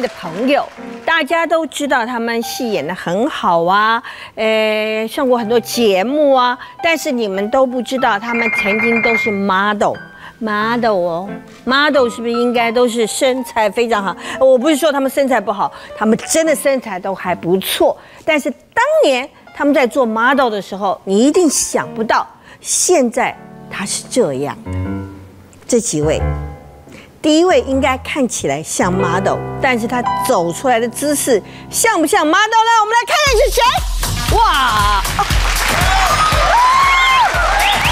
的朋友，大家都知道他们戏演的很好啊，呃，上过很多节目啊，但是你们都不知道，他们曾经都是 model。model 哦，model 是不是应该都是身材非常好？我不是说他们身材不好，他们真的身材都还不错。但是当年他们在做 model 的时候，你一定想不到，现在他是这样的。这几位，第一位应该看起来像 model，但是他走出来的姿势像不像 model 呢？我们来看看是谁。哇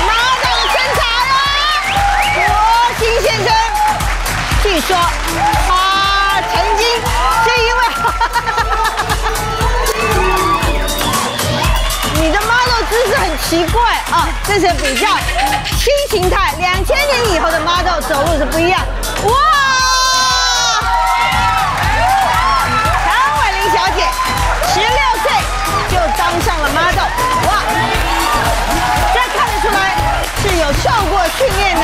！model 的身材啊！罗金先生，据说他曾经是一位。你的 model 姿势很奇怪啊，这是比较新形态，两千年以后的 model 走路是不一样。哇！陈伟玲小姐，十六岁就当上了 model，哇！这看得出来是有受过训练的，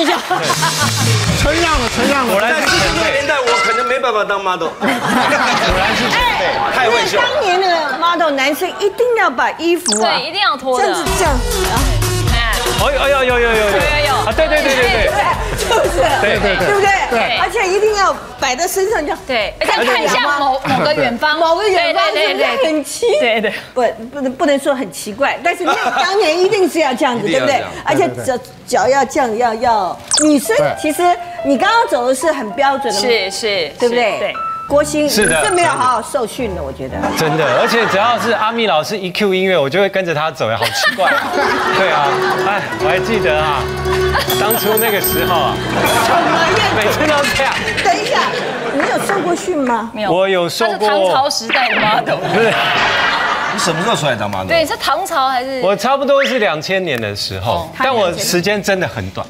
师兄，师兄，承让了，承让了。果然在师兄这个年代，我可能没办法当 model，果然是前辈。太会秀。当年的 model 男生一定要把衣服啊，对，一定要脱的这样子。这样，哎，哎呦哎呦有有有有有有啊！对对对对对，是不是？对对对对不对？对而且一定要摆在身上，这样对，再看一下某某个远方，某个远方对不对对对很奇？对对，不不能不能说很奇怪，但是那当年一定是要这样子，对不对？而且脚脚要这样，要要女生其实你刚刚走的是很标准的，是是，对不对？对。。郭鑫是的你是没有好好受训的，我觉得。真的，而且只要是阿密老师一 Q 音乐，我就会跟着他走，好奇怪啊。对啊，哎，我还记得啊，当初那个时候啊，每次都这样。等一下，你有受过训吗？没有，我有受他是过唐朝时代的 model，不是，你什么时候出来当 model？对，是唐朝还是？我差不多是两千年的时候，但我时间真的很短，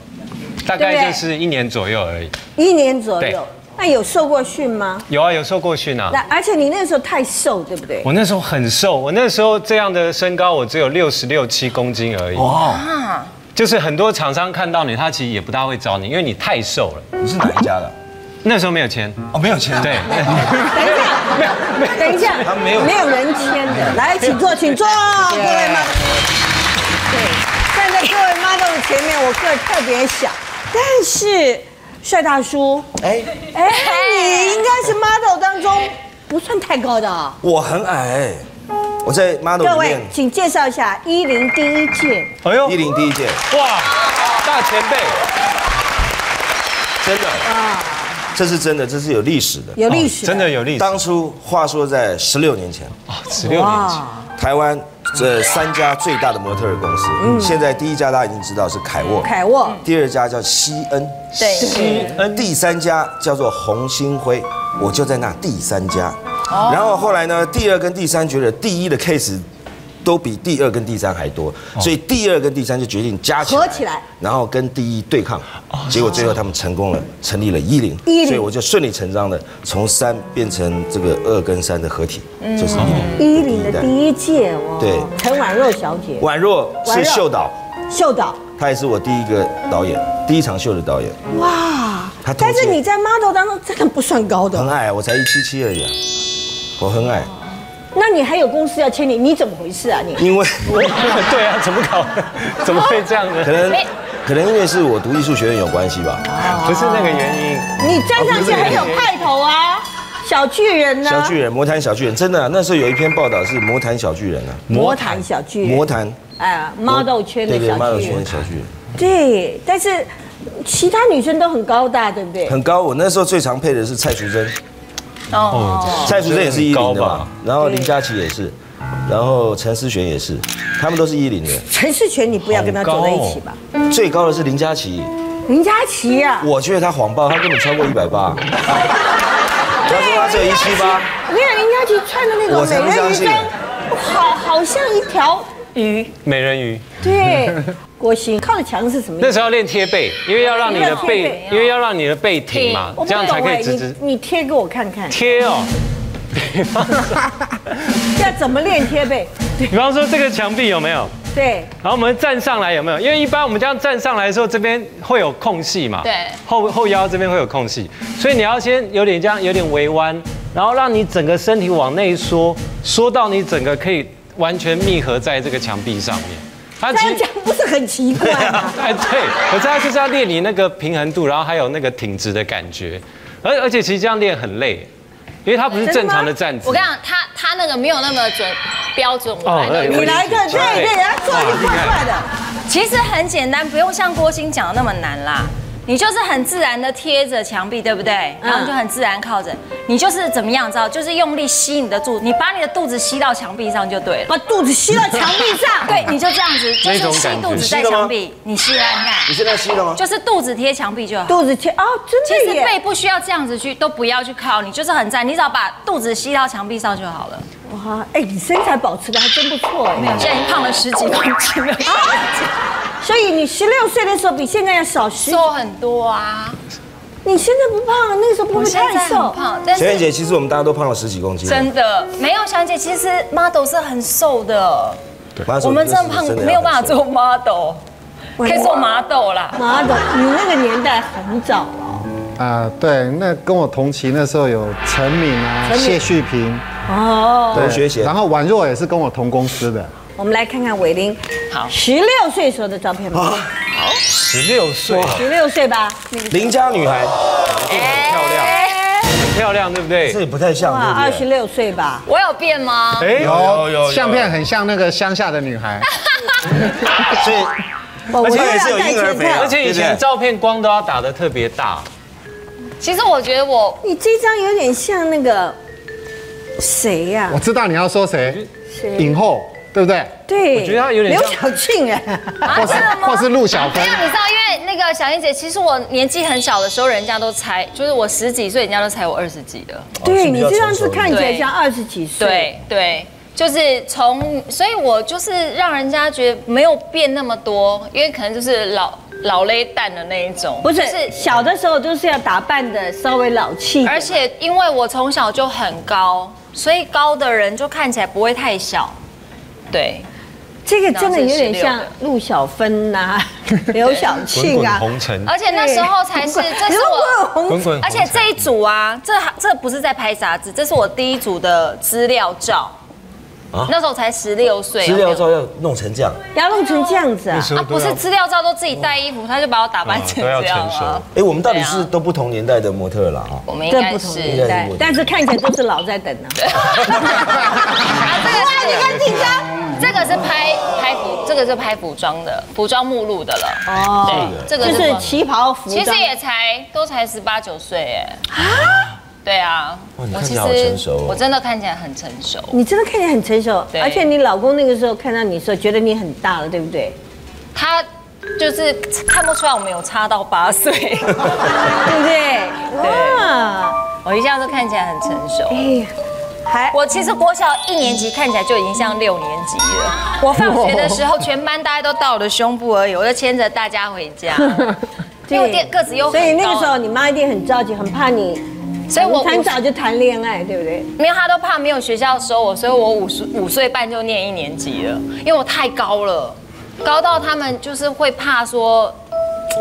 大概就是一年左右而已。一年左右。那有受过训吗？有啊，有受过训啊。那而且你那时候太瘦，对不对？我那时候很瘦，我那时候这样的身高，我只有六十六七公斤而已。哇，就是很多厂商看到你，他其实也不大会找你，因为你太瘦了。你是哪一家的？那时候没有签，哦，没有签。对，等一下，等一下，他没有没有人签的，来，请坐，请坐，各位妈。对，站在各位 model 的前面，我个儿特别小，但是帅大叔，哎，哎，你应该是 model 当中不算太高的啊。我很矮，我在 model 各位请介绍一下一零第一届，哎呦。一，零第一届，哇，大前辈，真的。啊。这是真的，这是有历史的。有历史，真的有历史。当初话说在十六年前。啊，十六年前，台湾这三家最大的模特儿公司，现在第一家大家已经知道是凯沃，凯沃，第二家叫西恩，对，西恩。第三家叫做红星辉，我就在那第三家。然后后来呢，第二跟第三觉得第一的 case 都比第二跟第三还多，所以第二跟第三就决定加起来，合起来。然后跟第一对抗。结果最后他们成功了，成立了一零，10所以我就顺理成章的从三变成这个二跟三的合体，就是一零。一零的第一届哦，对。陈婉若小姐，宛若是秀导，秀导，她也是我第一个导演，第一场秀的导演，哇。她！但是你在 model 当中真的不算高的，很矮，我才一七七而已啊，我很矮，那你还有公司要签你，你怎么回事啊你？因为 对啊，怎么搞？怎么会这样呢？可能可能因为是我读艺术学院有关系吧。不是那个原因。你站上去很有派头啊，小巨人呢？小巨人，魔坛小巨人，真的啊、那时候有一篇报道是魔坛小巨人啊，魔坛小巨人，魔坛哎，model 圈的小巨人圈的，小巨人，对，但是其他女生都很高大，对不对？很高。我那时候最常配的是蔡淑珍，哦，蔡淑珍也是一零的吧嘛，然后林佳琪也是，然后陈思璇也是，他们都是一零的。陈思璇，你不要跟他走在一起吧。最高的是林佳琪，林佳琪啊，我觉得他谎报，他根本超过一百八。他说他只有一七八，我跟你讲，林佳琪穿的那种我才美不相信人鱼装，好好像一条鱼。美人鱼。对，郭鑫靠的墙是什么意思？那时候要练贴背，因为要让你的背背，因为要让你的背挺嘛这样才可以直直你你贴给我看看，贴哦。比方说，要怎么练贴背？比方说这个墙壁有没有？对，然后我们站上来有没有？因为一般我们这样站上来的时候，这边会有空隙嘛，对后后腰这边会有空隙，所以你要先有点这样，有点微弯，然后让你整个身体往内缩，缩到你整个可以完全密合在这个墙壁上面。它这样讲不是很奇怪吗？哎，对，我知道就是要练你那个平衡度，然后还有那个挺直的感觉，而而且其实这样练很累，因为他不是正常的站姿。我跟你讲，他他那个没有那么准标准，我来的哦你来一个，对对，他做一个怪怪的，其实很简单，不用像郭鑫讲的那么难啦。你就是很自然的贴着墙壁，对不对？然后你就很自然靠着，你就是怎么样，知道？就是用力吸你的肚，你把你的肚子吸到墙壁上就对了。把肚子吸到墙壁上。对，你就这样子，就是吸肚子在墙壁，你吸了看看，你现在吸了吗？就是肚子贴墙壁就好。肚子贴啊，真的其实！背不需要这样子去，都不要去靠，你就是很赞，你只要把肚子吸到墙壁上就好了。哇，哎，你身材保持的还真不错哎。现在已经胖了十几公斤了，所以你十六岁的时候比现在要少十，瘦很多啊。你现在不胖，那个时候不会太瘦。胖，但是小燕姐，其实我们大家都胖了十几公斤。真的没有，小姐，其实 model 是很瘦的，我们这么胖没有办法做 model，可以做 model 啦。妈的，你那个年代很早了啊，对，那跟我同期那时候有陈敏啊、陈敏谢旭平，哦。同学鞋然后宛若也是跟我同公司的。我们来看看伟林，好。十六岁时候的照片吧，十六岁，十六岁吧，那个邻家女孩，漂亮，很漂亮，对不对？这也不太像，哇，二？十六岁吧，我有变吗？哎，有。有相片很像那个乡下的女孩，所以我而且也要是有带前婴儿肥啊看而且以前照片光都要打得特别大，其实我觉得我你这张有点像那个谁呀？我？知道你要说谁，谁？影后，对不对？对，我觉得他有点刘像晓庆哎。啊或是真的吗或是陆小芬没有，你知道，因为那个小英姐，其实我年纪很小的时候，人家都猜，就是我十几岁，人家都猜我二十几了。对你这张是成熟的看起来像二十几岁。对对，就是从，所以我就是让人家觉得没有变那么多，因为可能就是老老勒蛋的那一种，不是就是小的时候就是要打扮的稍微老气，而且因为我从小就很高，所以高的人就看起来不会太小。对，这个真的有点像陆小芬呐、刘晓庆啊。滚红尘，而且那时候才是，这是我。滚滚，而且这一组啊，这这不是在拍杂志，这是我第一组的资料照。啊那时候才十六岁，资料照要弄成这样。要弄成这样子啊啊，不是资料照都自己带衣服，他就把我打扮成这样成熟啊。哎，我们到底是都不同年代的模特了啊。我们应该不同是。年代，但是看起来都是老在等呢、啊，这个是你看这张，这个是拍拍服，这个是拍服装的，服装目录的了。哦对，这个就是旗袍服。其实也才都才十八九岁哎。对啊，我其看起来好成熟哦我真的看起来很成熟。你真的看起来很成熟，而且你老公那个时候看到你的时候，觉得你很大了，对不对？他就是看不出来我们有差到八岁，对不对？哇，我一下子看起来很成熟。哎呀，还我其实国小一年级看起来就已经像六年级了。我放学的时候，全班大家都到我的胸部而已，我就牵着大家回家。因为我个个子又很高，所以那个时候你妈一定很着急，很怕你，所以我很早就谈恋爱，对不对？没有，他都怕没有学校收我，所以我五十五岁半就念一年级了，因为我太高了，高到他们就是会怕说，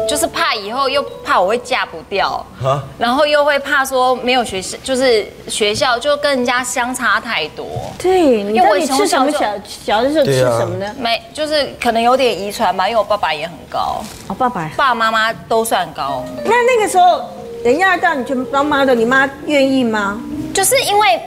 就是怕以后又怕我会嫁不掉啊，然后又会怕说没有学校，就是学校就跟人家相差太多，对，因为我吃什么从小小小的时候吃什么呢？没就是可能有点遗传吧，因为我爸爸也很高，哦，爸爸。爸爸妈妈都算高，那那个时候人家让你去当妈的，你妈愿意吗？就是因为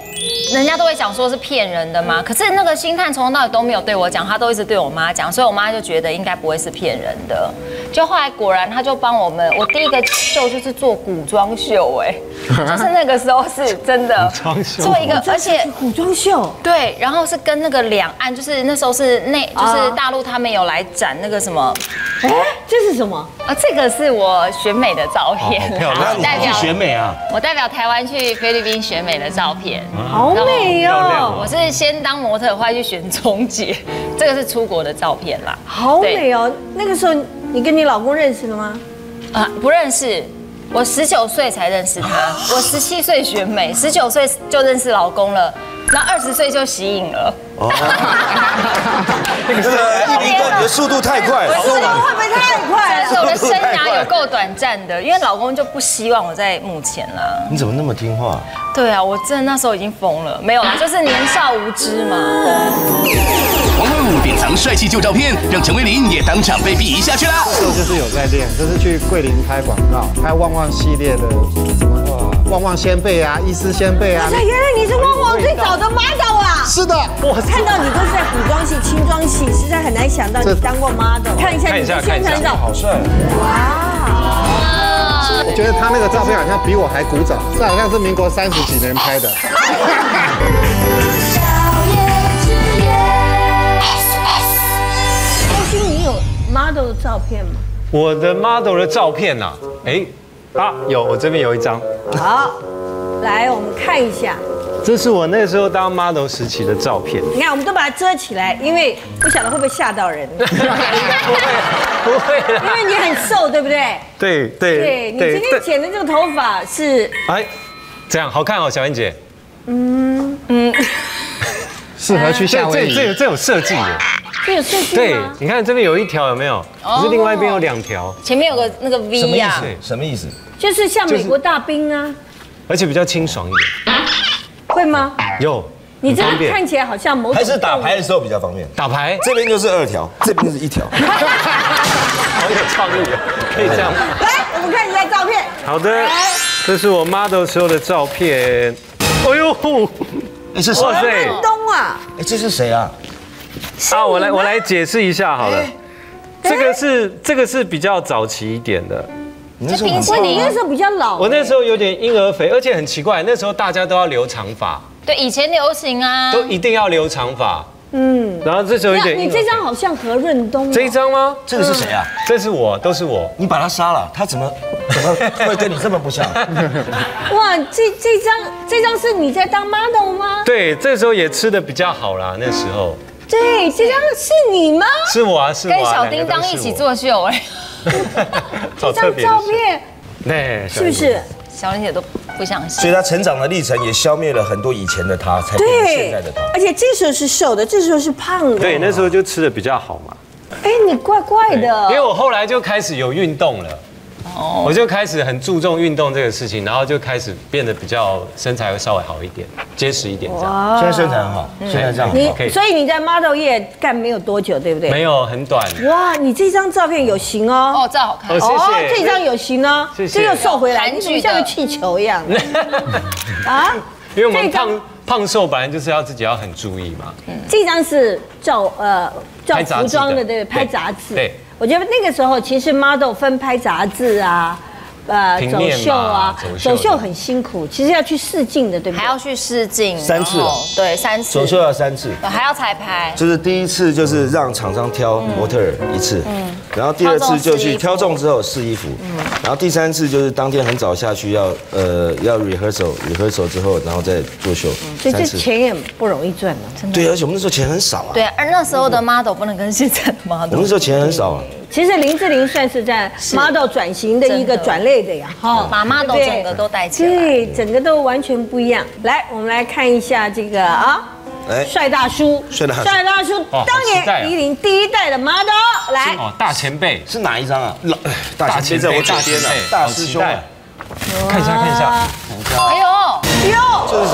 人家都会讲说是骗人的嘛，可是那个星探从头到尾都没有对我讲，他都一直对我妈讲，所以我妈就觉得应该不会是骗人的。就后来果然，他就帮我们，我第一个秀就是做古装秀，哎，就是那个时候是真的古装秀做一个，而且古装秀，对，然后是跟那个两岸，就是那时候是内，就是大陆他们有来展那个什么，哎，这是什么？啊，这个是我选美的照片，代表选美啊？我代表台湾去菲律宾选美的照片。好美哦，我是先当模特，后来去选中姐，这个是出国的照片啦。好美哦。那个时候你跟你老公认识了吗？啊，不认识，我十九岁才认识他，我十七岁选美，十九岁就认识老公了，然后二十岁就吸引了。那个一鸣哥，你的速度太快了。速度会不会太快了？但是我的生涯有够短暂的，因为老公就不希望我在幕前啦。你怎么那么听话？对啊，我真的那时候已经疯了，没有啦，就是年少无知嘛。王文武典藏帅气旧照片，让陈威林也当场被比下去啦。这个就是有在练，就是去桂林拍广告，拍旺旺系列的旺旺仙贝啊、伊丝仙贝啊。原来你是旺旺最早的 model 啊！是的，我看到你都是在古装戏、轻装戏，实在很难想到你当过 model。看一下你的宣传照，好帅！我觉得他那个照片好像比我还古早，这好像是民国三十几年拍的。周 星，你有 model 的照片吗？我的 model 的照片呐，哎，啊，有，我这边有一张，好，来我们看一下。这是我那时候当 model 时期的照片。你看，我们都把它遮起来，因为不晓得会不会吓到人。不会，不会因啦。为你很瘦，对不对？对对对，你今天剪的这个头发是哎，这样好看哦，小燕姐。嗯嗯适合去夏威夷这这。有这有设计的。这有设计对？，你看这边有一条有没有？可是另外一边有两条，前面有个那个 V 呀、思？什么意思？就是像美国大兵啊，而且比较清爽一点。会吗？有，你这个看起来好像某种还是打牌的时候比较方便？打牌，这边就是二条，这边就是一条。好有创意啊，可以这样。来，我们看一下照片。好的来，这是我 model 时候的照片。哎呦，哎，这是哇塞谁？东啊，哎，这是谁啊？啊，我来我来解释一下好了。这个是这个是比较早期一点的，你那时候很喂，冰淇淋你那时候比较老。我那时候有点婴儿肥，而且很奇怪，那时候大家都要留长发，对，以前流行啊。都一定要留长发。嗯，然后这时候有点。你这张好像何润东哦。这一张吗？这个是谁啊？这是我，都是我。你把他杀了，他怎么怎么会跟你这么不像？哇，这这张这张是你在当 model 吗？对，这时候也吃的比较好啦，那时候对，这张是你吗？是我啊，是我啊。跟小叮当一起作秀哎、好 这张照片对，是不是？小玲姐都不相信。所以她成长的历程也消灭了很多以前的她，才变成现在的她。，而且这时候是瘦的，这时候是胖的。对，那时候就吃的比较好嘛。哎，你怪怪的。因为我后来就开始有运动了，我就开始很注重运动这个事情，然后就开始变得比较身材会稍微好一点，结实一点这样。现在身材很好，现在这样。可以所以你在 model 业干没有多久，对不对？没有很短，哇，你这张照片有型哦。哦，这好看哦，。谢谢。这张有型哦，谢谢这又瘦回来，你像个气球一样？啊，因为我们胖胖瘦本来就是要自己要很注意嘛。这张是照呃照拍服装的，的对，拍对杂志。对，我觉得那个时候其实 model 分拍杂志啊。呃，走秀啊，走秀走秀很辛苦，其实要去试镜的，对不对？还要去试镜三次对，三次。走秀要三次，还要彩排。就是第一次就是让厂商挑模特儿一次，嗯然后第二次就去挑中之后试衣服，嗯然后第三次就是当天很早下去要呃要 rehearsal rehearsal 之后，然后再做秀，所以这。钱也不容易赚了。对，而且我们那时候钱很少啊，对，而那时候的 model 不能跟现在的 model 我们那。时候钱很少啊。其实林志玲算是在 model 转型的一个转类的呀，哈，把 model 对整个都带起来。对，整个都完全不一样。来，我们来看一下这个啊，哎，帅大叔，帅大叔。帅大叔，当年夷陵第一代的 model，来，哦，大前辈，是哪一张啊？老大大前辈在我左边呢，大师兄啊，看一下看一下，哎呦，呦，这是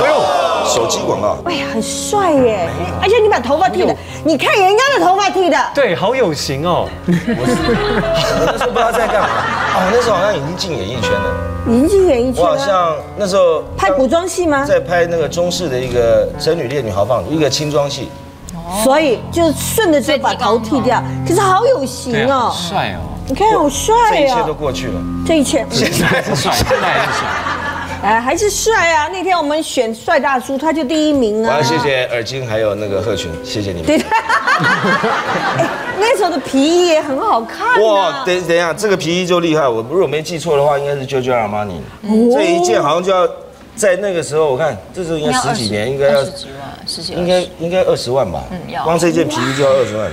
手机广告，哎呀，很帅耶！而且你把头发剃的，你看人家的头发剃的，对，好有型哦。我那时候不知道在干嘛，哦，那时候好像已经进演艺圈了。已经进演艺圈了。我好像那时候拍古装戏吗？在拍那个中式的一个《神女烈女豪放》一个轻装戏，所以就顺着就把头剃掉，可是好有型哦！帅哦，你看好帅啊这一切都哦，过去了。这一切，现在还是帅，现在还是帅。哎，还是帅啊！那天我们选帅大叔，他就第一名啊！我要谢谢尔金还有那个贺群，谢谢你们。对，哎那时候的皮衣也很好看哇，啊。等等一下，这个皮衣就厉害。我如果没记错的话，应该是 Giorgio Armani。这一件好像就要在那个时候，我看这时候应该十几年，应该要十几万，十几万，应该应该二十万吧。嗯要光这件皮衣就要二十万。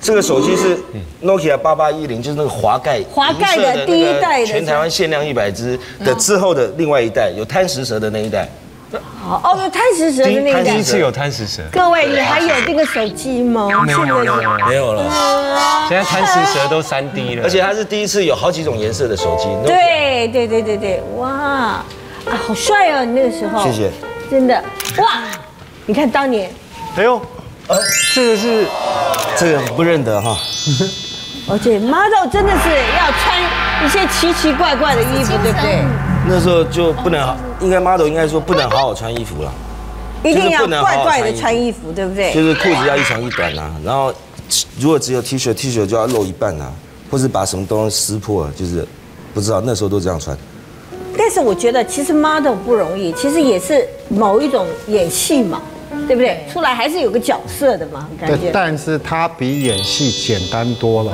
这个手机是 Nokia 八八一零，就是那个滑盖滑盖的第一代的全台湾限量一百只的之后的另外一代，有贪食蛇的那一代。好哦，有贪食蛇的那一代。第一次有贪食蛇，各位，你还有这个手机吗？没有现在没有没有，没有了，现在贪食蛇都三 D 了，而且它是第一次有好几种颜色的手机。对对对对对，哇，啊，好帅哦！你那个时候，谢谢，真的哇！你看当年，哎呦，这个是这个不认得哈。而且 model 真的是要穿一些奇奇怪怪的衣服，对不对？那时候就不能好，应该 model 应该说不能好好穿衣服了，一定要怪怪的穿衣服穿衣服，对不对？就是裤子要一长一短啊，然后如果只有 T 恤，T 恤就要露一半啊，或是把什么东西撕破，就是不知道那时候都这样穿。但是我觉得其实 model 不容易，其实也是某一种演戏嘛，对不对？出来还是有个角色的嘛，感对，觉。但是它比演戏简单多了。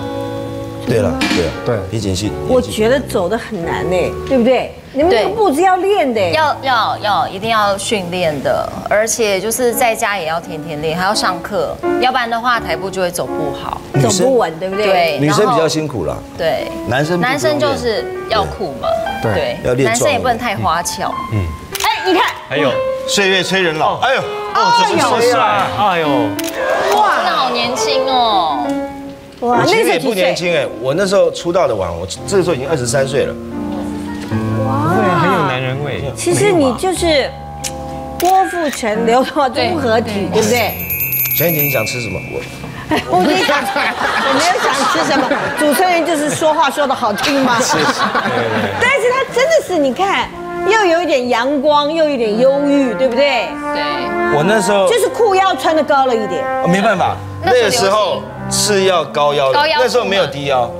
对了，对了，对比剪戏，我觉得走的很难呢，对不对？你们那个步子要练的，要要要一定要训练的，而且就是在家也要天天练，还要上课，要不然的话台步就会走不好。走不稳，对不对？对，女生比较辛苦了，对，男生男生就是要酷嘛，对要练男生也不能太花俏。嗯哎，你看，还有岁月催人老。哎呦，哦这么帅，哎呦，哇真的好年轻哦，哇，我其实也不那个时候几岁？年轻哎，我那时候出道的晚，我这个时候已经二十三岁了。哇对啊，很有男人味。其实你就是郭富城、刘德华综合体，对不对？小燕姐，你想吃什么？我我没想，我没有想吃什么。主持人就是说话说的好听嘛。对对 但是他真的是，你看，又有一点阳光，又有一点忧郁，对不对？对，我那时候就是裤腰穿的高了一点。哦没办法，那个时候是要高腰的高，腰那时候没有低腰，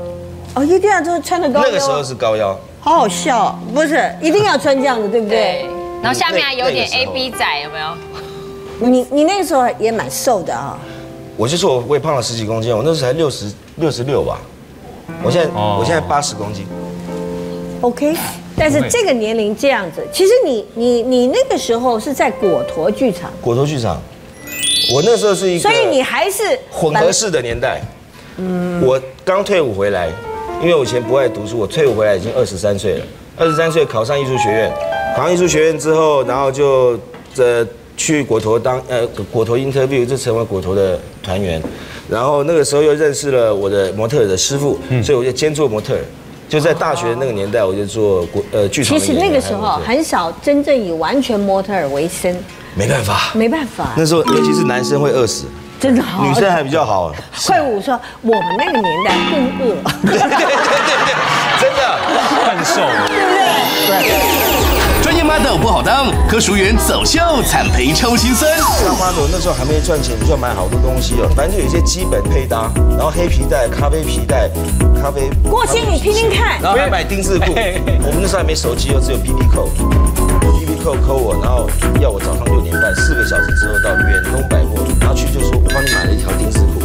哦，一定要就是穿的高腰。那个时候是高腰。好好笑哦，不是一定要穿这样的，对不对对？，然后下面还有点 A 那个时候 B 仔，有没有？你你那个时候也蛮瘦的啊。我就说我我也胖了十几公斤，我那时候才六十六十六吧，我现在哦我现在八十公斤，OK，但是这个年龄这样子，其实你你你那个时候是在果陀剧场，果陀剧场，我那时候是一个，所以你还是混合式的年代。嗯，我刚退伍回来，因为我以前不爱读书，我退伍回来已经二十三岁了。二十三岁考上艺术学院，考上艺术学院之后，然后就呃去果陀当呃果陀 interview 就成为果陀的团员，然后那个时候又认识了我的模特的师傅，所以我就兼做模特儿。就在大学的那个年代，我就做国呃剧场其实。那个时候很少真正以完全模特儿为生，没办法，没办法，那时候尤其是男生会饿死，真的好。女生还比较好。会我说我们那个年代更饿，对对对对对，真的。很瘦，专业 model 不好当，科淑媛走秀惨赔超心酸。当 model 那时候还没赚钱，你就要买好多东西哦，反正就有一些基本配搭，然后黑皮带、咖啡皮带、咖啡。郭鑫你听听看，然后还买丁字裤，我们那时候还没手机哦，只有 BB 扣，BB 扣扣我，然后要我早上六点半四个小时之后到远东百货，然后去就说我帮你买了一条丁字裤，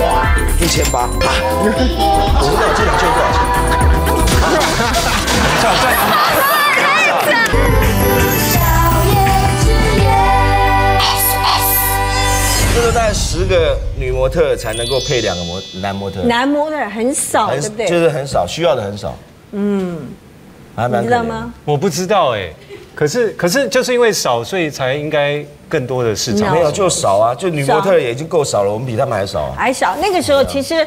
哇，一千八，啊 我不知道这两件多少钱。那时候大概十个女模特才能够配两个模男模特，男模特很少，很对不对？就是很少，需要的很少。嗯，还蛮道吗？？我不知道哎。可是可是就是因为少，所以才应该更多的市场。没有就少啊，就女模特也已经够少了，我们比他们还少啊。还少。那个时候其实，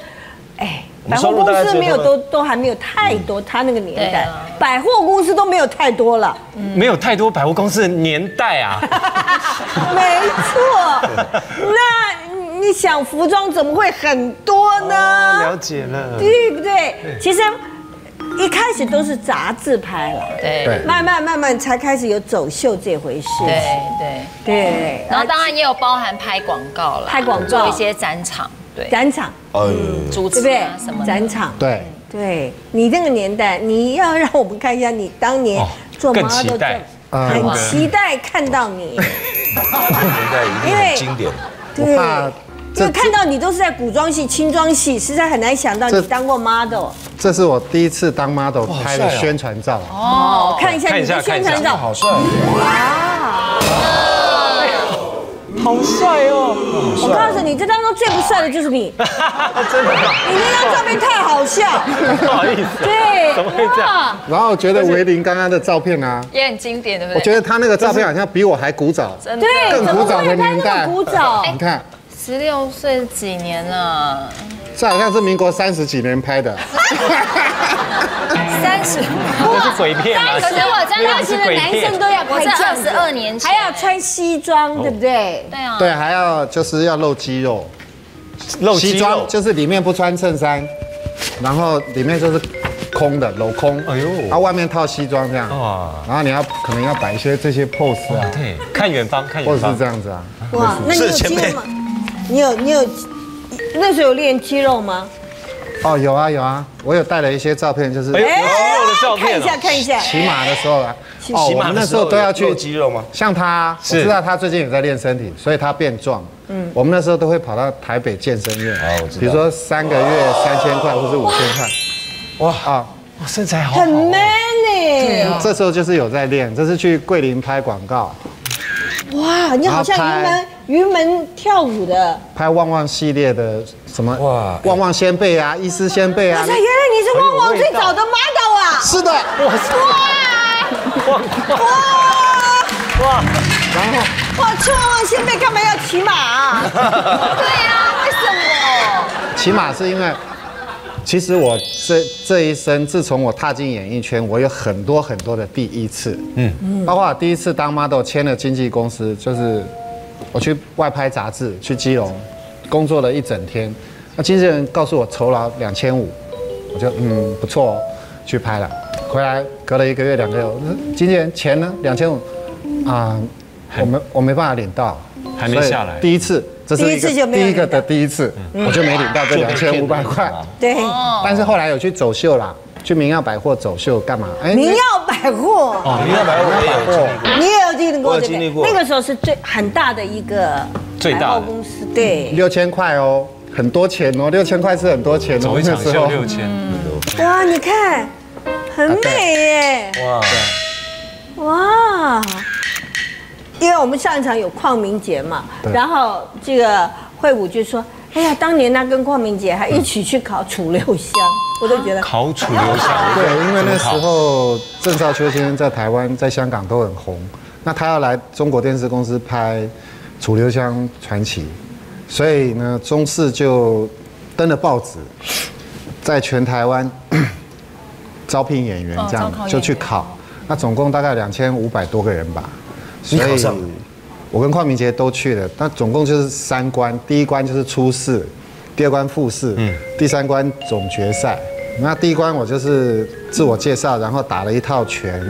哎，百货公司没有都都还没有太多，他那个年代百货公司都没有太多了。没有太多百货公司的年代啊。没错，那你想服装怎么会很多呢了？解了。对不对？其实一开始都是杂志拍了，对对慢慢慢慢才开始有走秀这回事。对对。对，然后当然也有包含拍广告了，拍广告做一些展场，对，展场，嗯，主持对不对？啊什么？展场，对，对。你那个年代，你要让我们看一下你当年哦做更 model 期待。呃很期待看到你，年代一定很经典。对。因为看到你都是在古装戏、轻装戏，实在很难想到你这当过 model。这是我第一次当 model 拍的宣传照。哦，看一下看一下你的宣传照，好帅，好帅哦！我告诉你，这当中最不帅的就是你，真的吗？你那张照片太好笑。不好意思，对，怎么会这样？然后我觉得维林刚刚的照片啊，也很经典，对不对？我觉得他那个照片好像比我还古早。真的对，怎么更古早的年代古早？你看，十六岁几年了，这好像是民国三十几年拍的。三十，那是鬼片吗？可是我真的当时的男生都要拍这二十二年前，还要穿西装，对不对？对啊，对，还要就是要露肌肉，露肌西装肉，就是里面不穿衬衫，然后里面就是空的镂空，哎呦。然后外面套西装这样，哇。然后你要可能要摆一些这些 pose 啊，对，看远方，看或者是远方这。样子啊。哇，那你有是前辈肌肉吗？你有你有那时候有练肌肉吗？哦，有啊有啊，我有带了一些照片，就是哎肌肉的照片哦。看一下看一下。骑马的时候啊，哦，骑马的我们那时候都要去肌肉吗？像他，我知道他最近有在练身体，所以他变壮。嗯，我们那时候都会跑到台北健身院，比如说三个月三千块或是五千块，哇啊，哇，身材好好很 man 呢。这时候就是有在练，这是去桂林拍广告，哇，你好像然后拍云门跳舞的。拍旺旺系列的什么？哇旺旺仙贝啊，伊思仙贝啊哇塞，，原来你是旺旺最早的 model 啊！是的，哇。哇，然后。哇，去旺旺仙贝干嘛要骑马啊？对啊，为什么？骑马是因为，其实我这这一生，自从我踏进演艺圈，我有很多很多的第一次，嗯，包括我第一次当 model 签了经纪公司，就是我去外拍杂志，去基隆工作了一整天，那经纪人告诉我酬劳两千五，我就嗯不错哦，去拍了，回来隔了一个月两个月，经纪人钱呢？两千五啊，我没我没办法领到，还没下来。第一次。这是第一次就没有第一个的第一次，我就没领到这两千五百块。对，但是后来有去走秀啦，去明耀百货走秀干嘛？哎明耀百货，哦，明耀百货我也有经历过。你也有经历过我有对不对？经历过那个时候是最很大的一个最大的百货公司，对。六千块哦，很多钱哦，六千块是很多钱哦。走一场秀六千，哇，你看，很美耶！哇，哇，因为我们上一场有邝明杰嘛，然后这个惠武就说：“哎呀，当年他跟邝明杰还一起去考 楚留香，我都觉得。考楚留香。对，因为那时候郑少秋先生在台湾、在香港都很红，那他要来中国电视公司拍《楚留香传奇》，所以呢，中视就登了报纸，在全台湾 招聘演员，这样就去考，那总共大概两千五百多个人吧，所以考上了我跟邝明杰都去了，那总共就是三关，第一关就是初试，第二关复试，第三关总决赛。那第一关我就是自我介绍，然后打了一套拳，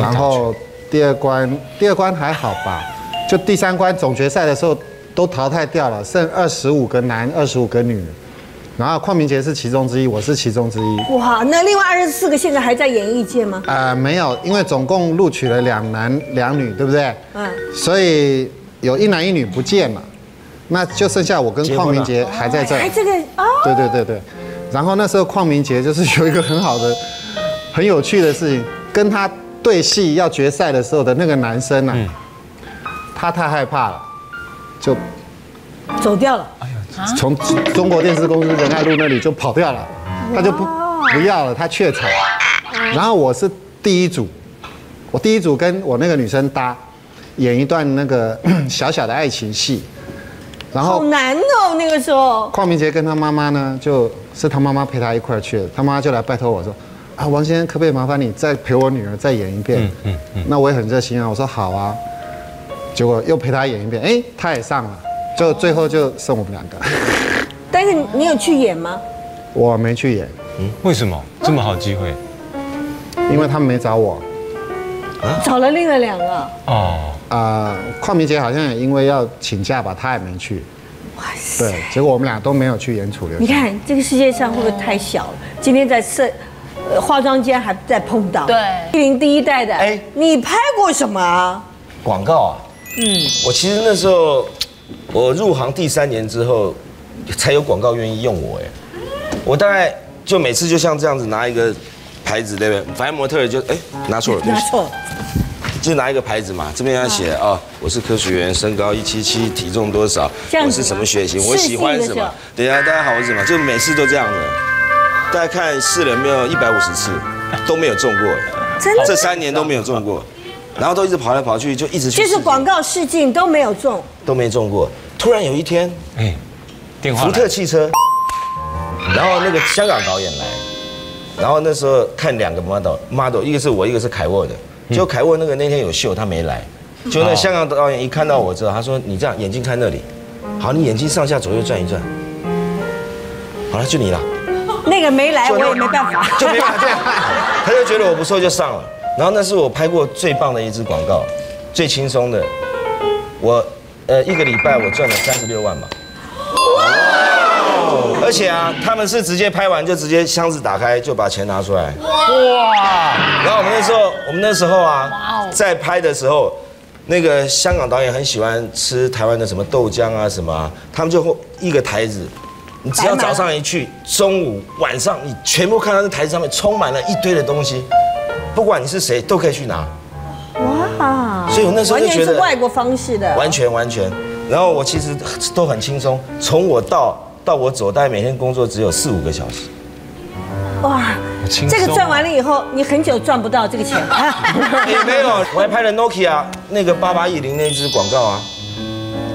然后第二关第二关还好吧，就第三关总决赛的时候都淘汰掉了，剩二十五个男，二十五个女。然后邝明杰是其中之一，我是其中之一。哇，那另外二十四个现在还在演艺界吗？呃，没有，因为总共录取了两男两女，对不对？嗯，所以有一男一女不见了，那就剩下我跟邝明杰还在这儿还。这个哦，对对对对，然后那时候邝明杰就是有一个很好的、很有趣的事情，跟他对戏要决赛的时候的那个男生啊，他太害怕了，就走掉了。从中国电视公司仁爱路那里就跑掉了，他就不不要了，他怯场。然后我是第一组，我第一组跟我那个女生搭，演一段那个 小小的爱情戏，然后好难哦，那个时候。邝明杰跟他妈妈呢，就是他妈妈陪他一块儿去的，他妈妈就来拜托我说，啊，王先生可不可以麻烦你再陪我女儿再演一遍？嗯嗯那我也很热心啊，我说好啊，结果又陪他演一遍，哎，他也上了，就最后就剩我们两个，但是你有去演吗？我没去演，嗯为什么？这么好机会因为他们没找我。找了另外两个，哦，啊，邝明杰好像也因为要请假吧，他也没去。哇塞！对，结果我们俩都没有去演楚留香。你看这个世界上会不会太小了？今天在摄呃化妆间还在碰到。对一零第一代的，哎哎，你拍过什么啊？广告啊，嗯，我其实那时候我入行第三年之后，才有广告愿意用我哎，我大概就每次就像这样子拿一个牌子，对不对？反正模特就哎拿错了，拿错，就拿一个牌子嘛，这边要写啊，我是科学员，身高一七七，体重多少我是什么血型，我喜欢什么，等一下，大家好，我是什么，就每次都这样的，大家看试了没有一百五十次，都没有中过，真的？这三年都没有中过，然后都一直跑来跑去，就一直去就是广告试镜都没有中，都没中过，突然有一天，哎，电话福特汽车，然后那个香港导演来，然后那时候看两个 model model，一个是我，一个是凯沃的。就凯沃那个那天有秀，他没来。就那香港导演一看到我之后，他说：“你这样眼睛看那里，好，你眼睛上下左右转一转。好了，就你了，那个没来我也没办法。就没办法这样。他就觉得我不错就上了。然后那是我拍过最棒的一支广告，最轻松的。我呃一个礼拜我赚了三十六万吧。而且啊，他们是直接拍完就直接箱子打开就把钱拿出来。哇，然后我们那时候，我们那时候啊，在拍的时候，那个香港导演很喜欢吃台湾的什么豆浆啊什么啊，他们就会一个台子，你只要早上一去，中午晚上你全部看到那台子上面充满了一堆的东西，不管你是谁都可以去拿，哇！所以我那时候完就觉得全是外国方式的，完全完全。然后我其实都很轻松，从我到到我走，大概每天工作只有四五个小时。哇！这个赚完了以后，你很久赚不到这个钱。也没有，我还拍了 Nokia 那个八八一零那一支广告啊。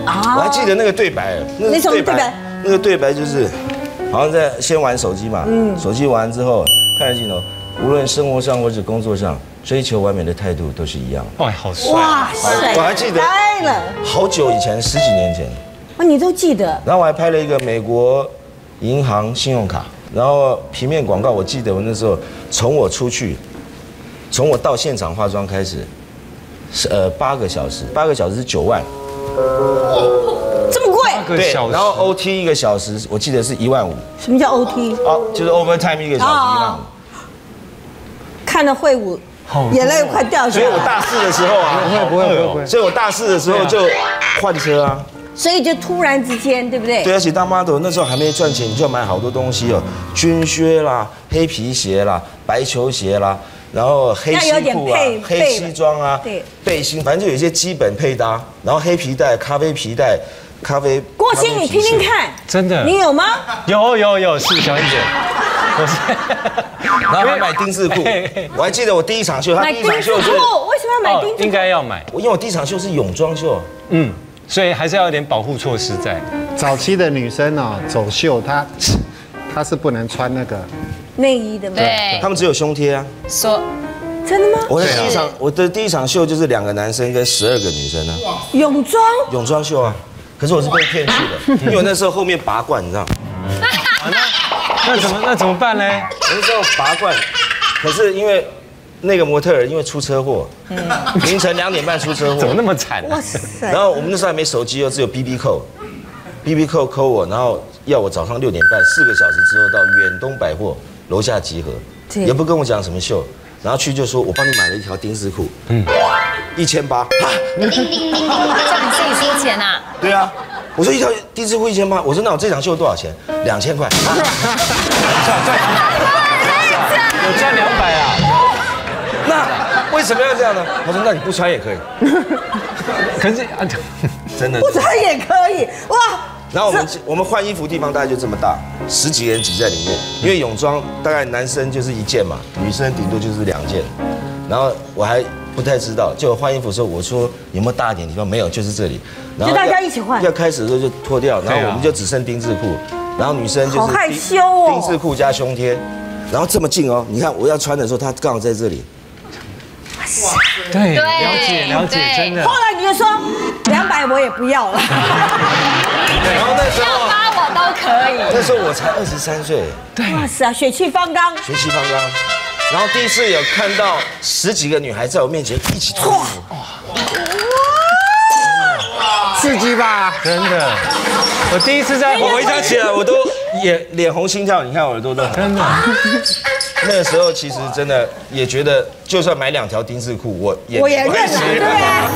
我还记得那个对白，那那什么对白？那个对白就是，好像在先玩手机嘛，嗯手机玩之后看着镜头，无论生活上或者工作上，追求完美的态度都是一样的。哇，好帅！哇塞！我还记得好久以前，十几年前，啊，你都记得？然后我还拍了一个美国银行信用卡，然后平面广告，我记得我那时候从我出去，从我到现场化妆开始，是呃八个小时，八个小时是九万，这么贵？对，个小时，然后 OT 一个小时，我记得是一万五，什么叫 OT？哦，就是 overtime 一个小时一万五。看了会舞好，眼泪快掉下来所以我。大四的时候啊，不会不会不会所以我大四的时候就换车啊。所以就突然之间，对不对？对，而且当 model 那时候还没赚钱，你就要买好多东西哦，军靴啦、黑皮鞋啦、白球鞋啦，然后黑西裤啊配、黑西装啊对、背心，反正就有一些基本配搭，然后黑皮带、咖啡皮带、咖啡。郭鑫，你。听听看，真的你有吗？有有有，是小燕姐，我是，然后还买丁字裤我还记得我第一场秀，他买第一丁字裤，场秀是，为什么要买丁字裤？应该要买，我因为我第一场秀是泳装秀，嗯，所以还是要有点保护措施在。早期的女生哦，走秀她她是不能穿那个，内衣的吗？，对他，们只有胸贴啊。说真的吗？我的第一场，我的第一场秀就是两个男生跟十二个女生呢，泳装泳装秀啊。可是我是被骗去的，因为我那时候后面拔罐，你知道，那怎么那怎么办呢？我那时候拔罐，可是因为那个模特儿因为出车祸，凌晨两点半出车祸怎么，那么惨啊？哇塞！然后我们那时候还没手机哦，只有 BB 扣，BB 扣扣我，然后要我早上六点半四个小时之后到远东百货楼下集合，也不跟我讲什么秀，然后去就说我帮你买了一条丁字裤，嗯，一千八，啊叫你自己出钱啊？对啊，我说一条丁字裤一千八，我说那我这场秀多少钱？两千块，有赚两百啊？那为什么要这样呢？他说那你不穿也可以，可是啊，真的不。穿也可以哇！然后我们我们换衣服地方大概就这么大，十几个人挤在里面，因为泳装大概男生就是一件嘛，女生顶多就是两件。然后我还不太知道，就换衣服的时候我说有没有大一点地方？没有，就是这里。然后就大家一起换要开始的时候就脱掉，然后我们就只剩丁字裤，然后女生就是好害丁羞哦丁字裤加胸贴，然后这么近哦，你看我要穿的时候，她刚好在这里。对，对了解了解，真的后。来你就说两百我也不要了，然后那时候要发我都可以。那时候我才二十三岁，对哇塞，血气方刚，血气方刚。然后第一次有看到十几个女孩在我面前一起脱衣服，刺激吧？真的，我第一次在我回想起来我都眼脸红心跳，你看我耳朵都很。真的，那个时候其实真的也觉得，就算买两条丁字裤，我也我也认了，对啊。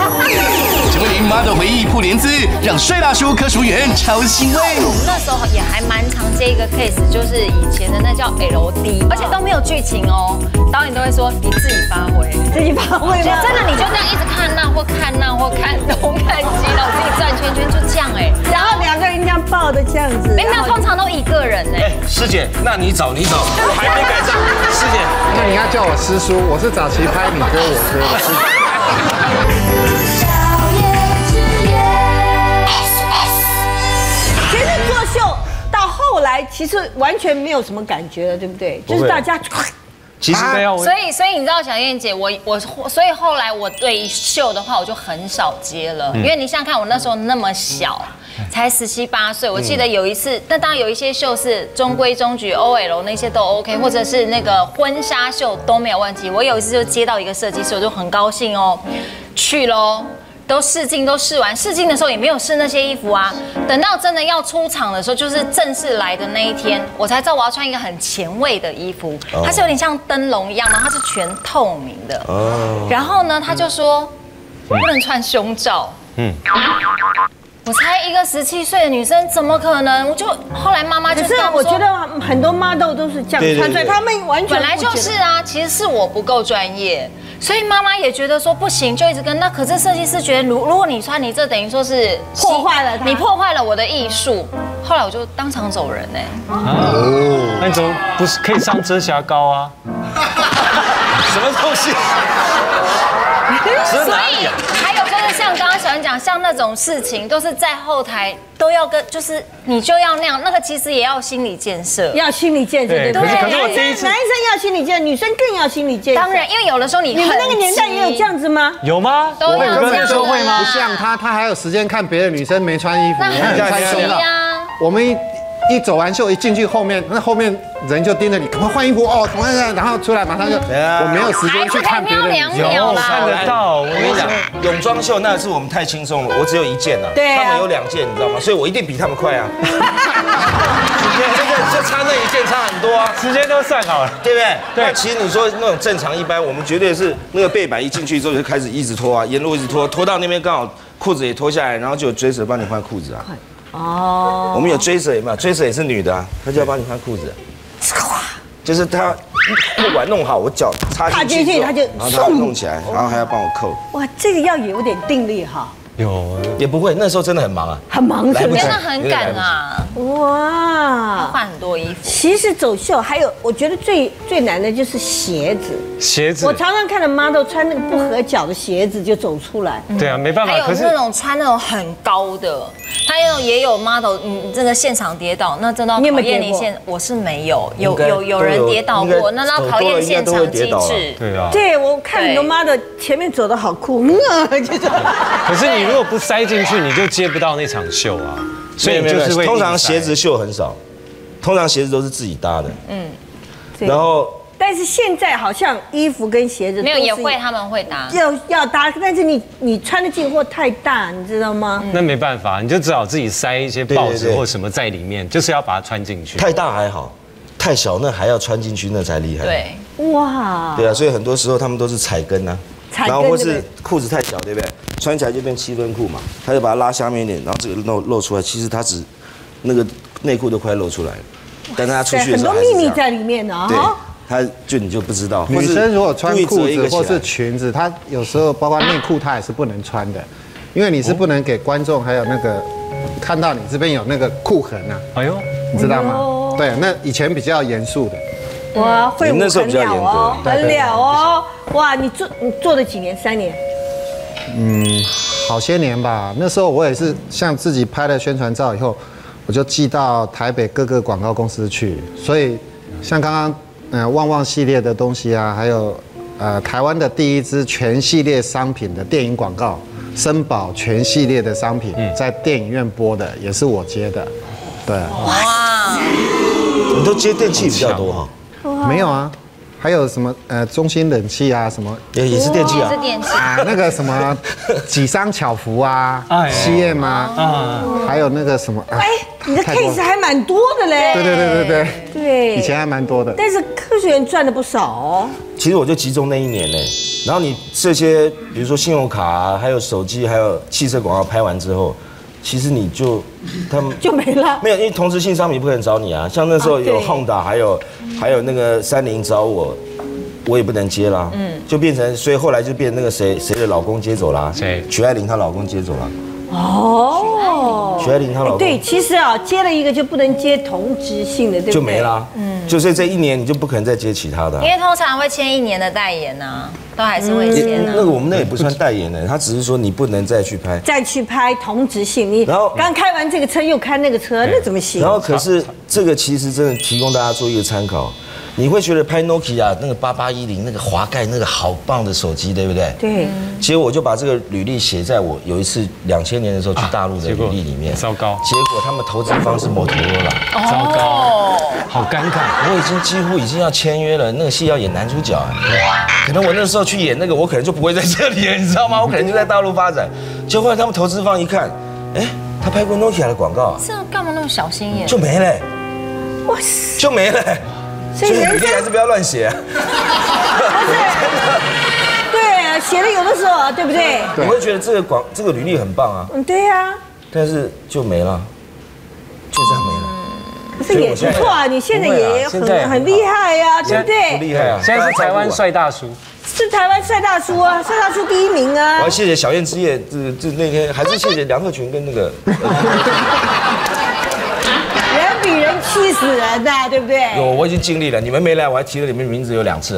陈慧琳 model 回忆铺莲子，让帅大叔科淑媛超欣慰。我们那时候也还蛮常接一个 case，就是以前的那叫 LD，而且都没有剧情哦，导演都会说你自己发挥。自己发挥吗？真的，你就这样一直看那或看那或看东看西，然后自己转圈圈，就这样哎。然后两个人这样抱的这样子，没有，通常都一个人哎。哎，师姐，那你找你找，我还没赶上。师姐，那你要叫我师叔，我是早期拍你哥我哥的师。其实作秀到后来，其实完全没有什么感觉了，对不对？就是大家其实没有，所以，所以你知道小燕姐，我我所以后来我对秀的话，我就很少接了，因为你想想看，我那时候那么小，才十七八岁。我记得有一次，但当然有一些秀是中规中矩，OL 那些都 OK，或者是那个婚纱秀都没有问题。我有一次就接到一个设计师，我就很高兴哦，去喽。都试镜都试完，试镜的时候也没有试那些衣服啊。等到真的要出场的时候，就是正式来的那一天，我才知道我要穿一个很前卫的衣服，它是有点像灯笼一样，然后它是全透明的。然后呢，他就说不能穿胸罩。嗯。我才一个十七岁的女生，怎么可能？我就后来妈妈就可是跟说我觉得很多 model 都是这样穿，对他们完全本来就是啊，其实是我不够专业，所以妈妈也觉得说不行，就一直跟那。可是设计师觉得，如如果你穿，你这等于说是破坏了你破坏了我的艺术。后来我就当场走人哎、那你怎么不是可以上遮瑕膏啊？什么东西？这所以？还有就是像刚刚小恩讲，像那种事情都是在后台都要跟，就是你就要那样，那个其实也要心理建设。要心理建设，对对不对？可是我男第一次生男生要心理建设，女生更要心理建设。当然，因为有的时候你你们那个年代也有这样子，吗？有吗？都有我哥那时候会吗啊不？像他，他还有时间看别的女生没穿衣服，那你看很急穿胸罩。呀。我们一一走完秀，一进去后面，那后面人就盯着你，赶快换衣服哦，赶快，然后出来马上就，啊我没有时间去看别的女生。还是可以瞄两秒有看。得到，我我跟你讲，泳装秀那是我们太轻松了，我只有一件啊，他们有两件，你知道吗？所以我一定比他们快啊。这个就差那一件差很多啊，时间都算好了。对不对？对其实你说那种正常一般，我们绝对是那个背板一进去之后就开始一直脱啊，沿路一直脱，脱到那边刚好裤子也脱下来，然后就有追蛇帮你换裤子啊。哦，我们有追蛇有没有？追者也是女的啊，她就要帮你换裤子。就是她不管弄好，我脚插插进去之后，进去她就然后她弄起来，然后还要帮我扣，哇，这个要有点定力哈，有，也不会。那时候真的很忙啊。很忙是不是真？的很赶啊，哇，换很多衣服。其实走秀还有，我觉得最最难的就是鞋子。鞋子我，常常看到 model 穿那个不合脚的鞋子就走出来，对啊，没办法。还有是那种穿那种很高的，还有也有 model，嗯，这个现场跌倒，那真的你有没考有跌过验你现，我是没有，有有有人跌倒过，那要考验现场机制。对啊。对我看很多 model 前面走的好酷，嗯，就是可是你如果不塞进去，你就接不到那场秀啊。所以就是会通常鞋子秀很少，通常鞋子都是自己搭的。嗯，然后但是现在好像衣服跟鞋子没有也会，他们会搭。要要搭，但是你你穿的进货太大，你知道吗？那没办法，你就只好自己塞一些报纸或什么在里面，就是要把它穿进去。太大还好，太小那还要穿进去那才厉害。对，哇，对啊，所以很多时候他们都是踩跟啊，踩跟然后或是裤子太小，对不对？穿起来就变七分裤嘛，他就把它拉下面一点，然后这个露露出来，其实他只那个内裤都快露出来了，但他出，去的很多秘密在里面的对啊。，他就你就不知道。女生如果穿裤子或是裙子，她有时候包括内裤，她也是不能穿的，因为你是不能给观众还有那个看到你这边有那个裤痕啊，哎呦，你知道吗？对，那以前比较严肃的，哇，会你那很了哦，很了哦。哇，你做你做了几年？三年？嗯好些年吧。那时候我也是像自己拍了宣传照以后，我就寄到台北各个广告公司去。所以像刚刚呃旺旺系列的东西啊，还有呃台湾的第一支全系列商品的电影广告，森宝全系列的商品在电影院播的，也是我接的。对，哇，你都接电器比较多哈，没有啊，还有什么呃中心冷气啊什么也也是电器啊也是。电器。啊那个什么 几商巧福啊哎，CM 啊，啊，还有那个什么，啊哎，你的 case 还蛮多的嘞。对对对对对，对，以前还蛮多的。但是科学园赚的不少哦。其实我就集中那一年呢，然后你这些，比如说信用卡啊，还有手机，还有汽车广告拍完之后，其实你就他们 就没了。没有，因为同时性商品不可能找你啊。像那时候有 Honda，还有还有那个三菱找我，我也不能接啦。嗯，就变成，所以后来就变那个谁谁的老公接走啦。谁曲爱玲她老公接走了。哦，徐爱玲她老公对，其实啊，接了一个就不能接同质性的，对不对？就没。啦。嗯，就是这一年你就不可能再接其他的啊因。为通常会签一年的代言呢，都还是会也签呢。那个我们那也不算代言的，他只是说你不能再去拍。再去拍同质性，你然后刚开完这个车又开那个车，那怎么行？然后可是这个其实真的提供大家做一个参考，你会觉得拍 Nokia 那个八八一零那个滑盖那个好棒的手机，对不对？对，结果我就把这个履历写在我有一次两千年的时候去大陆的履历里面。糟糕结果他们投资方是摩托罗拉，糟糕，好尴尬。我已经几乎已经要签约了，那个戏要演男主角啊。可能我那时候去演那个，我可能就不会在这里了，你知道吗？我可能就在大陆发展。结果后来他们投资方一看，哎，他拍过 Nokia 的广告啊，这干嘛那么小心眼？就没了，哇塞，就没了。所以履历还是不要乱写啊。对啊，写的有的时候啊，对不对？你会觉得这个广这个履历很棒啊，嗯，对呀，但是就没了，就这样没了。这也不错啊，你现在也现在也很好很很厉害呀，对不不对？厉害啊！现在是台湾。帅大叔，是台湾帅大叔啊，帅大叔第一名啊我要。谢谢小燕之夜，这这那天还是谢谢梁鹤群跟那个。气死人呐，对不对？有，我已经尽力了。你们没来，我还提了你们名字有两次。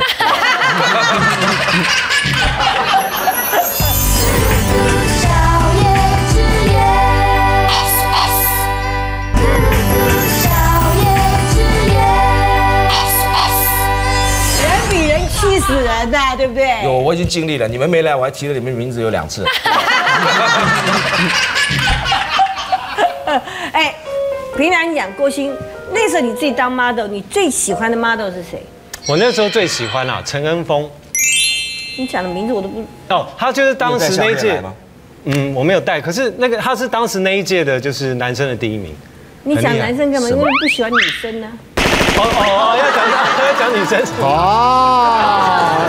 人比人气死人呐，对不对？有，我已经尽力了。你们没来，我还提了你们名字有两次。哎，平常你讲郭鑫，那时候你自己当 model，你最喜欢的 model 是谁？我那时候最喜欢啊，陈恩峰。你讲的名字我都不。哦，他就是当时那一届嗯，我没有带，可是那个他是当时那一届的，就是男生的第一名。你讲男生干嘛？因为不喜欢女生呢。哦哦哦，要讲要讲女生。哦，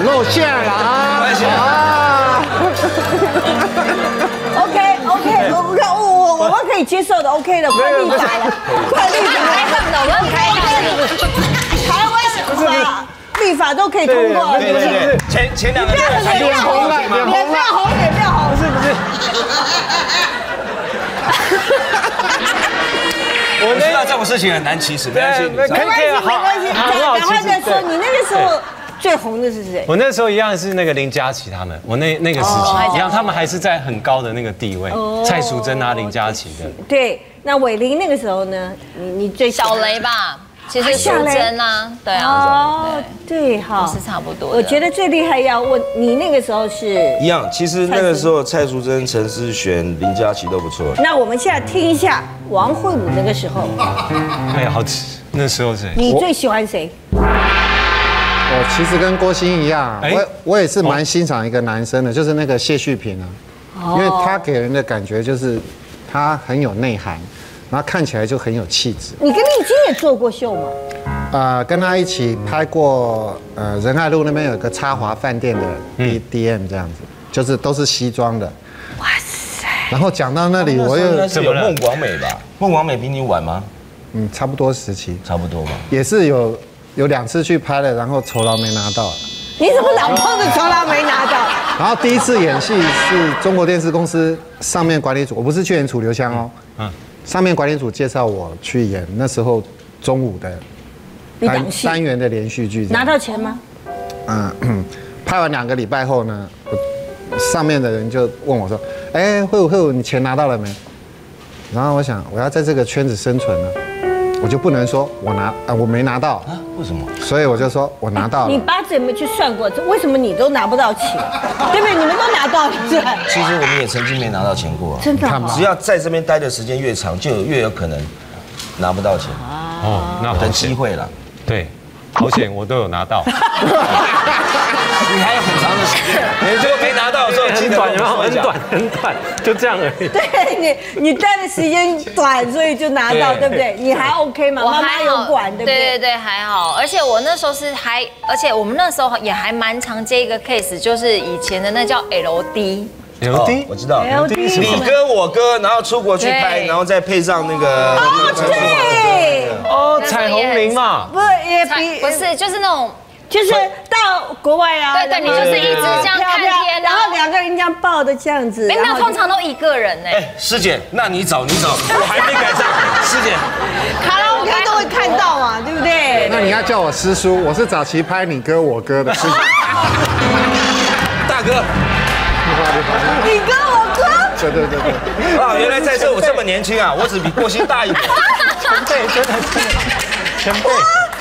露馅了啊！啊可以接受的，OK 的，快立法了，快立法了，我们开台湾法立法都可以通过，对对对对，前前两个不要月脸红了，脸不要红，脸不要红，是不是？我知道这种事情很难启齿，没关系。没关系，没关系，赶快再说，你那个时候最红的是谁？我那时候一样是那个林佳琪他们，我那那个时期一样，他们还是在很高的那个地位，蔡淑珍啊、林佳琪的。对，那伟林那个时候呢？你你最喜欢小雷吧，其实淑珍啊，对啊，哦，对哈，是差不多。我觉得最厉害要问你那个时候是一样。其实那个时候蔡淑珍、陈思璇、林佳琪都不错。那我们现在听一下王慧武那个时候，哎呀，好吃，那时候谁。你最喜欢谁？我其实跟郭鑫一样，哎我我也是蛮欣赏一个男生的，就是那个谢旭平啊，因为他给人的感觉就是他很有内涵，然后看起来就很有气质。你跟丽晶也做过秀吗？呃，跟他一起拍过呃仁爱路那边有个插华饭店的 D D M 这样子，就是都是西装的。哇塞！然后讲到那里，我又是有孟广美吧？孟广美比你晚吗？嗯差不多时期，差不多吧。也是有有两次去拍了，然后酬劳没拿到。你怎么老碰着酬劳没拿到？然后第一次演戏是中国电视公司上面管理组，我不是去演楚留香哦，嗯上面管理组介绍我去演那时候中午的一档戏单元的连续剧，拿到钱吗？嗯，拍完两个礼拜后呢，上面的人就问我说：“哎，慧武慧武，你钱拿到了没？”然后我想，我要在这个圈子生存呢，我就不能说我拿啊我没拿到，啊？为什么？所以我就说我拿到你。八字有没有去算过？这为什么你都拿不到钱？对不对？你们都拿到了，是？其实我们也曾经没拿到钱过啊。真的哦只要在这边待的时间越长，就越有可能拿不到钱哦，那好的机，会了。对，好险我都有拿到。你还有很长的时间，你就没拿到的时候，很短，然后很短很短，就这样而已。对你，你待的时间短，所以就拿到，对对不对？你还 OK 吗？我还好，有管，对不对？对对，还好。而且我那时候是还，而且我们那时候也还蛮常接一个 case，就是以前的那叫 LD，有哦的我知道。LD？你哥我哥，然后出国去拍，然后再配上那个哦对，哦，彩虹铃嘛，不也比不是就是那种就是到国外啊，对对你就是一直这样看天然后两个人这样抱的这样子，哎，那通常都一个人呢。哎，师姐，那你找你找，我还没赶上。师姐，卡拉 OK 都会看到嘛，对不对？那你要叫我师叔，我是早期拍你哥我哥的师叔。大哥，你哥我哥。对对对对，啊，原来在这我这么年轻啊，我只比郭鑫大一点。前辈真的是前辈，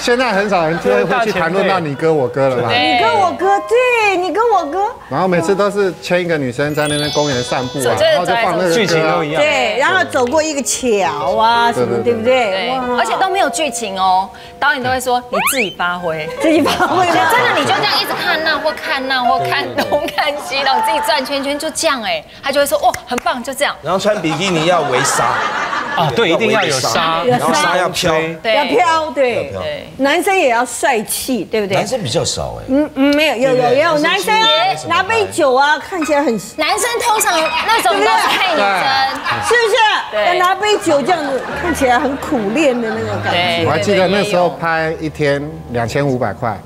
现在很少人会会去谈论到你哥我哥了吧？你哥我哥，对你哥我哥，然后每次都是牵一个女生在那边公园散步啊，对然后就放那个剧情都一样。对，然后走过一个桥啊什么，对不对？对，而且都没有剧情哦，导演都会说你自己发挥。自己发挥？真的，你就这样一直看那或看那或看东看西，然后自己转圈圈，就这样哎，他就会说哦，很棒，就这样。然后穿比基尼要围纱，啊，对，一定要有纱，然后纱要飘，对要飘，对。要飘对，男生也要帅气，对不对男？生比较少哎。嗯嗯，没有，有有有，男生啊拿杯酒啊，看起来很男生通常那种都是配女生，是不是？对要拿杯酒这样子，看起来很苦练的那种感对觉。我还记得那时候拍一天两千五百块，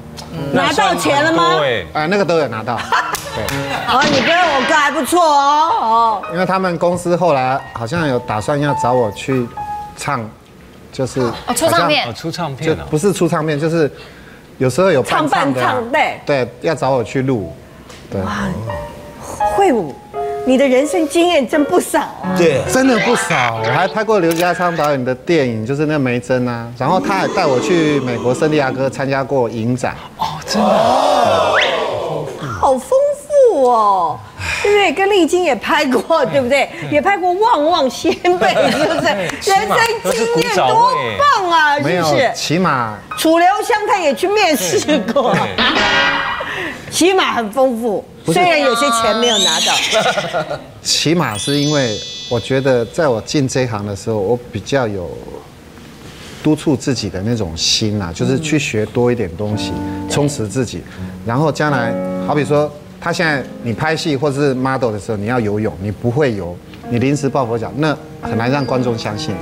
拿到钱了吗？对，啊，那个都有拿到。对，哦，你跟我哥还不错哦，哦，因为他们公司后来好像有打算要找我去唱，就是哦，出唱片。哦，出唱片了，不是出唱片，就是有时候有伴唱伴唱的啊对。对，要找我去录，对，会舞，你的人生经验真不少啊。对，真的不少。我还拍过刘家昌导演的电影，就是那个梅珍啊，然后他还带我去美国圣地亚哥参加过影展，哦，真的。好丰富哦，对不对？跟丽晶也拍过，对不对？也拍过《旺旺仙贝》，是不是？人生经验多棒啊，是不是？起码楚留香他也去面试过，起码很丰富，虽然有些钱没有拿到。起码是因为我觉得在我进这一行的时候，我比较有督促自己的那种心啊，就是去学多一点东西，充实自己，然后将来好比说他现在你拍戏或是 model 的时候，你要游泳，你不会游。你临时抱佛脚，那很难让观众相信，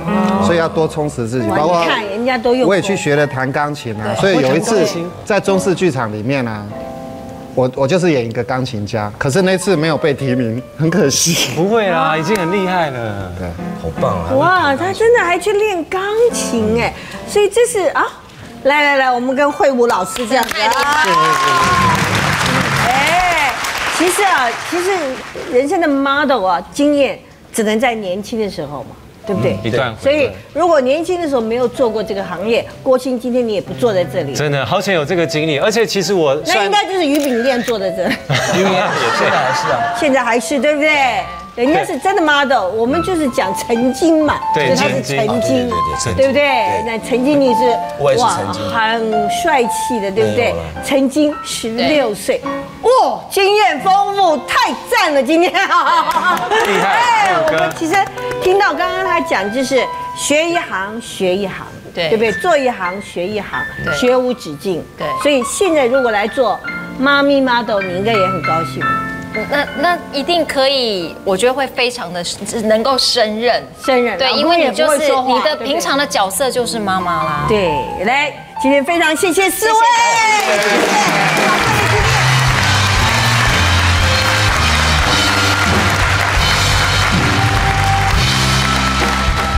所以要多充实自己。包括你看人家都用我也去学了弹钢琴啊，所以有一次在中式剧场里面啊，我我就是演一个钢琴家，可是那次没有被提名，很可惜。不会啦，已经很厉害了。对，好棒啊！哇，他真的还去练钢琴哎，所以这是啊，来来来，我们跟惠武老师这样子啊。哎，其实啊，其实人生的 model 啊，经验只能在年轻的时候嘛，对不对？一段所以如果年轻的时候没有做过这个行业，郭鑫今天你也不坐在这里，真的好想有这个经历，而且其实我那应该就是于炳亮坐在这里。因为 现在还是啊，现在还是对不对？人家是真的 model，我们就是讲曾经嘛，对就他是曾经。对对对对不对？那曾经你是我也是曾经。很帅气的，对不对？曾经十六岁，哇，经验丰富，太赞了，今天。厉 厉害哎，我们其实听到刚刚他讲，就是学一行学一行，对。对不对？做一行学一行，对。学无止境。对。所以现在如果来做妈咪 model，你应该也很高兴。那那一定可以，我觉得会非常的能够胜任。胜任对因为你就是你的平常的角色就是妈妈啦。对，来，今天非常谢谢四位。